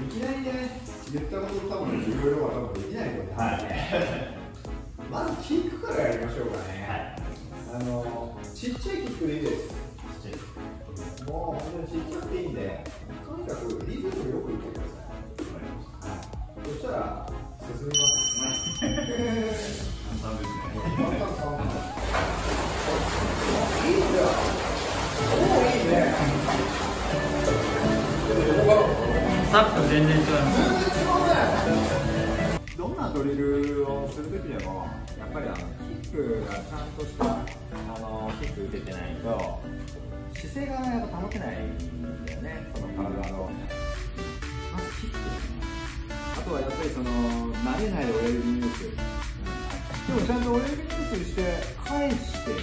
いきなりね言ったこと多分いろいろは多分できないので、はい、まずキックからやりましょうかね、はい、あのちっちゃいキックでいいです。ちっちゃいもう本当にちっちゃくていいんでとにかくリズムよく打ってください、はい、そしたら進みます 簡単ですね。簡単簡単。いいんだ全然違います。どんなドリルをするときでもやっぱりあのキックがちゃんとしたあのキック打ててないと姿勢がやっぱ保てないんだよね。その体の。まずキックあとはやっぱりその慣れない親指ニュース、でもちゃんと親指ニュースして返して